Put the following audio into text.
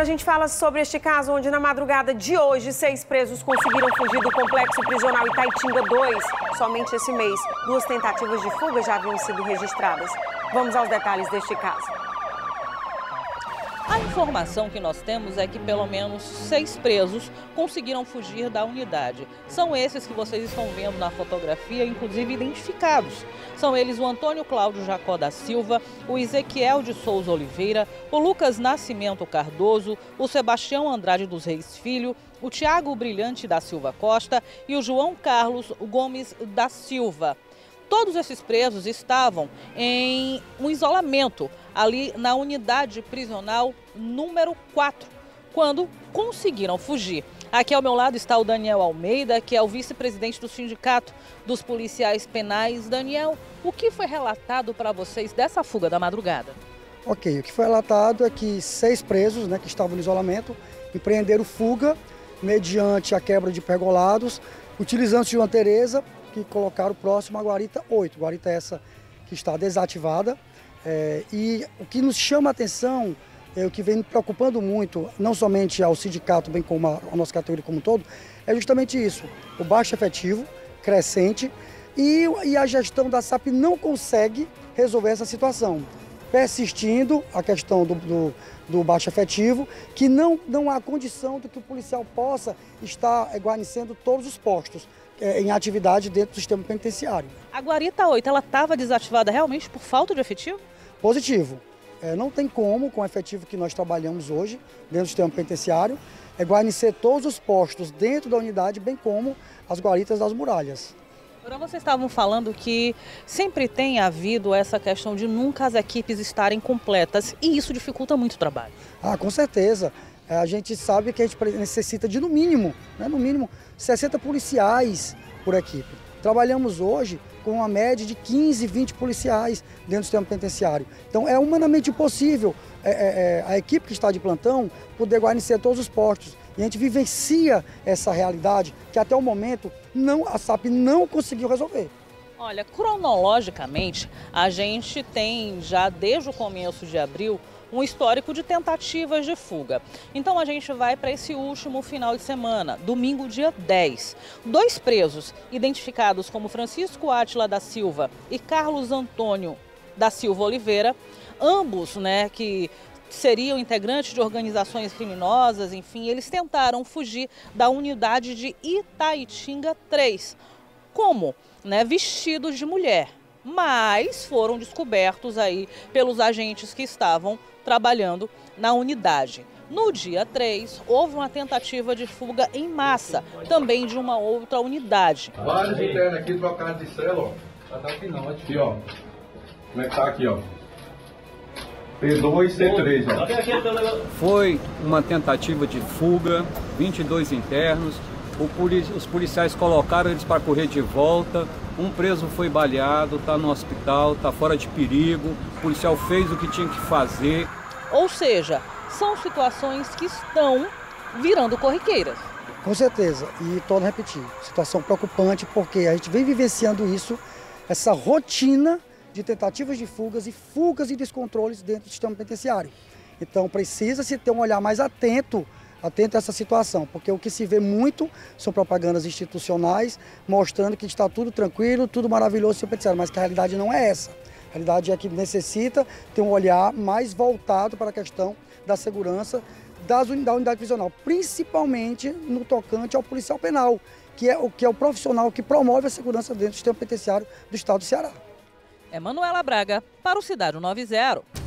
A gente fala sobre este caso onde na madrugada de hoje seis presos conseguiram fugir do complexo prisional Itaitinga 2. Somente esse mês, duas tentativas de fuga já haviam sido registradas. Vamos aos detalhes deste caso. A informação que nós temos é que pelo menos seis presos conseguiram fugir da unidade. São esses que vocês estão vendo na fotografia, inclusive identificados. São eles o Antônio Cláudio Jacó da Silva, o Ezequiel de Souza Oliveira, o Lucas Nascimento Cardoso, o Sebastião Andrade dos Reis Filho, o Tiago Brilhante da Silva Costa e o João Carlos Gomes da Silva. Todos esses presos estavam em um isolamento ali na unidade prisional número 4, quando conseguiram fugir. Aqui ao meu lado está o Daniel Almeida, que é o vice-presidente do Sindicato dos Policiais Penais. Daniel, o que foi relatado para vocês dessa fuga da madrugada? Ok, o que foi relatado é que seis presos né, que estavam no isolamento empreenderam fuga mediante a quebra de pergolados, utilizando-se de uma Tereza que colocaram próximo à guarita 8. Guarita essa que está desativada. É, e o que nos chama a atenção, é, o que vem preocupando muito, não somente ao sindicato, bem como a, a nossa categoria como um todo, é justamente isso: o baixo efetivo, crescente, e, e a gestão da SAP não consegue resolver essa situação persistindo a questão do, do, do, baixo efetivo, que não, não há condição de que o policial possa estar guarnecendo todos os postos é, em atividade dentro do sistema penitenciário. A guarita 8, ela estava desativada realmente por falta de efetivo? Positivo. É, não tem como, com o efetivo que nós trabalhamos hoje, dentro do sistema penitenciário, é guarnecer todos os postos dentro da unidade, bem como as guaritas das muralhas. Agora vocês estavam falando que sempre tem havido essa questão de nunca as equipes estarem completas e isso dificulta muito o trabalho. Ah, com certeza. É, a gente sabe que a gente necessita de no mínimo, né, no mínimo 60 policiais por equipe. Trabalhamos hoje com uma média de 15, 20 policiais dentro do sistema penitenciário. Então é humanamente impossível é, é, é, a equipe que está de plantão poder guarnecer todos os postos. E a gente vivencia essa realidade que até o momento não, a SAP não conseguiu resolver. Olha, cronologicamente, a gente tem já desde o começo de abril um histórico de tentativas de fuga. Então a gente vai para esse último final de semana, domingo, dia 10. Dois presos, identificados como Francisco Átila da Silva e Carlos Antônio da Silva Oliveira, ambos, né, que seriam integrantes de organizações criminosas, enfim, eles tentaram fugir da unidade de Itaitinga 3. Como? Né, vestidos de mulher mas foram descobertos aí pelos agentes que estavam trabalhando na unidade. No dia 3, houve uma tentativa de fuga em massa, também de uma outra unidade. Vários internos aqui trocaram de ó. Tá aqui não, aqui ó. Como é que tá aqui, ó? P2 e C3, ó. Foi uma tentativa de fuga, 22 internos. os policiais colocaram eles para correr de volta, um preso foi baleado, está no hospital, está fora de perigo, o policial fez o que tinha que fazer. Ou seja, são situações que estão virando corriqueiras. Com certeza, e torno a repetir, situação preocupante porque a gente vem vivenciando isso, essa rotina de tentativas de fugas e fugas e descontroles dentro do sistema penitenciário. Então precisa se ter um olhar mais atento atento a essa situação, porque o que se vê muito são propagandas institucionais mostrando que está tudo tranquilo, tudo maravilhoso, mas que a realidade não é essa. A realidade é que necessita ter um olhar mais voltado para a questão da segurança das, da unidade prisional, principalmente no tocante ao policial penal, que é, o, que é o profissional que promove a segurança dentro do sistema penitenciário do estado do Ceará. É Manuela Braga, para o Cidade 90.